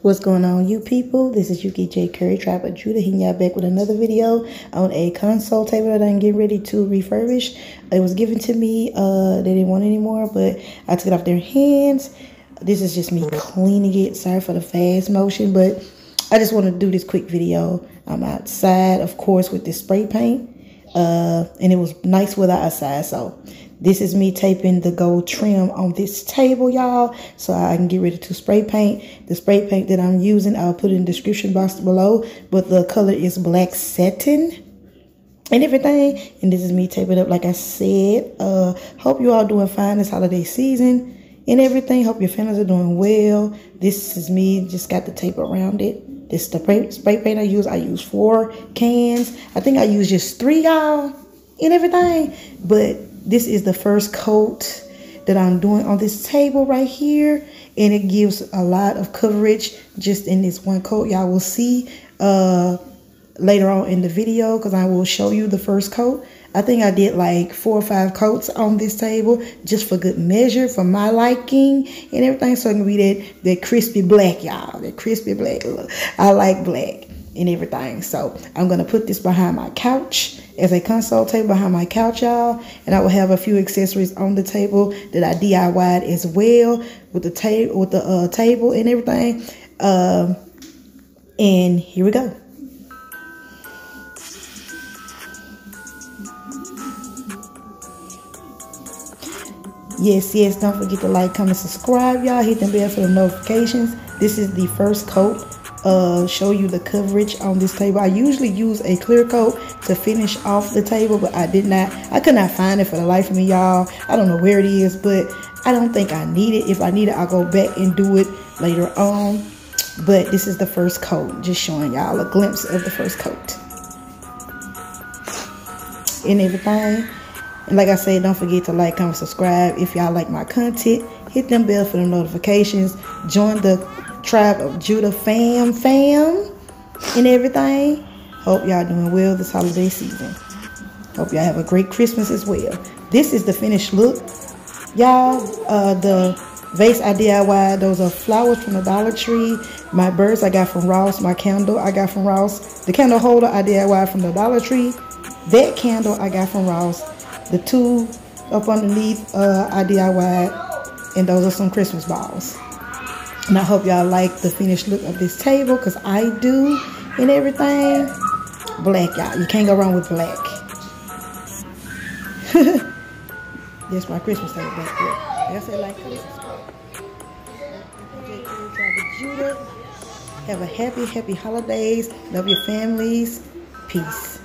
What's going on, you people? This is Yukie J. Curry, Tribe of Judah, hitting y'all back with another video on a console table that I'm getting ready to refurbish. It was given to me. Uh, they didn't want anymore, but I took it off their hands. This is just me cleaning it. Sorry for the fast motion, but I just want to do this quick video. I'm outside, of course, with this spray paint. Uh, and it was nice weather outside, so this is me taping the gold trim on this table, y'all, so I can get ready to spray paint. The spray paint that I'm using, I'll put in the description box below, but the color is black satin and everything. And this is me taping up, like I said. Uh, hope you all doing fine this holiday season and everything. Hope your families are doing well. This is me, just got the tape around it. This is the spray, spray paint I use. I use four cans. I think I use just three, y'all, and everything. But this is the first coat that I'm doing on this table right here. And it gives a lot of coverage just in this one coat. Y'all will see uh, later on in the video because I will show you the first coat. I think I did like four or five coats on this table just for good measure, for my liking and everything. So I can be that, that crispy black, y'all. That crispy black. Look, I like black and everything. So I'm going to put this behind my couch as a console table behind my couch, y'all. And I will have a few accessories on the table that I DIY'd as well with the table with the uh, table and everything. Um, and here we go. Yes, yes, don't forget to like, comment, subscribe, y'all. Hit the bell for the notifications. This is the first coat uh, show you the coverage on this table. I usually use a clear coat to finish off the table, but I did not. I could not find it for the life of me, y'all. I don't know where it is, but I don't think I need it. If I need it, I'll go back and do it later on. But this is the first coat, just showing y'all a glimpse of the first coat. And everything. And like I said, don't forget to like, comment, subscribe. If y'all like my content, hit them bell for the notifications. Join the tribe of Judah fam fam and everything. Hope y'all doing well this holiday season. Hope y'all have a great Christmas as well. This is the finished look. Y'all, uh, the vase I DIY, those are flowers from the Dollar Tree. My birds I got from Ross. My candle I got from Ross. The candle holder I DIY from the Dollar Tree. That candle I got from Ross. The two up underneath uh, I DIY. And those are some Christmas balls. And I hope y'all like the finished look of this table because I do and everything. Black, y'all. You can't go wrong with black. That's my Christmas table back there. Like I said, like Judah. Have a happy, happy holidays. Love your families. Peace.